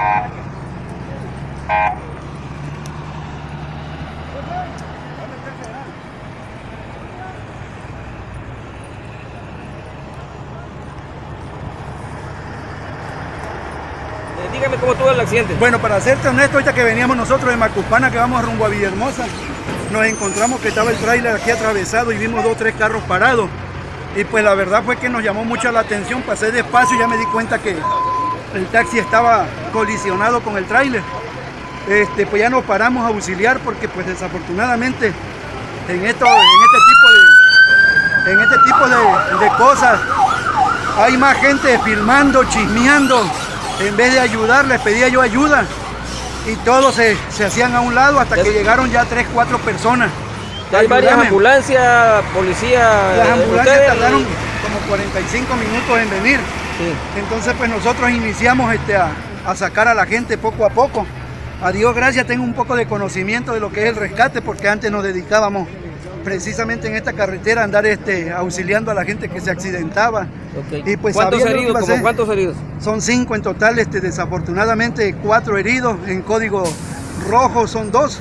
Eh, dígame cómo estuvo el accidente. Bueno, para serte honesto, ahorita que veníamos nosotros de Macupana, que vamos rumbo a Villahermosa, nos encontramos que estaba el tráiler aquí atravesado y vimos dos o tres carros parados. Y pues la verdad fue que nos llamó mucho la atención, pasé despacio y ya me di cuenta que el taxi estaba colisionado con el tráiler. Este, pues ya nos paramos a auxiliar porque pues desafortunadamente en, esto, en este tipo de, en este tipo de, de cosas hay más gente filmando, chismeando, en vez de ayudar, les pedía yo ayuda y todos se, se hacían a un lado hasta que llegaron ya tres, cuatro personas. Hay varias ambulancias, policía. Las eh, ambulancias ustedes- tardaron como 45 minutos en venir. Sí. Entonces pues nosotros iniciamos este, a, a sacar a la gente poco a poco. A Dios gracias tengo un poco de conocimiento de lo que es el rescate porque antes nos dedicábamos precisamente en esta carretera a andar este, auxiliando a la gente que se accidentaba. Y pues ¿Cuántos heridos? iba a ¿Cómo hacer. ¿Cuántos heridos? Son cinco en total, este, desafortunadamente cuatro heridos en código rojo son dos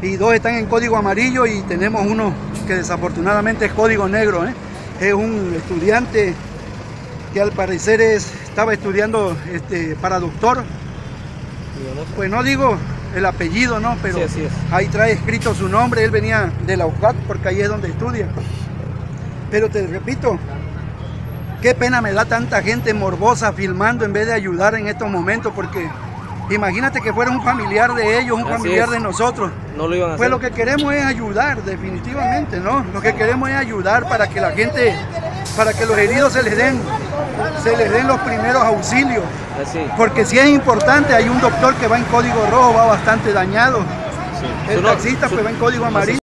y dos están en código amarillo y tenemos uno que desafortunadamente es código negro. ¿eh? Es un estudiante que al parecer es, estaba estudiando este, para doctor, pues no digo el apellido, ¿no? Pero Sí, así es. ahí trae escrito su nombre, él venía de la UJAT porque ahí es donde estudia. Pero te repito, qué pena me da tanta gente morbosa filmando en vez de ayudar en estos momentos porque imagínate que fuera un familiar de ellos, un Así familiar es. de nosotros. No lo iban a hacer. Pues lo que queremos es ayudar, definitivamente, ¿no? Lo que queremos es ayudar para que la gente, para que los heridos se les den, se les den los primeros auxilios. Así. Porque si es importante, hay un doctor que va en código rojo, va bastante dañado. El taxista pues va en código amarillo.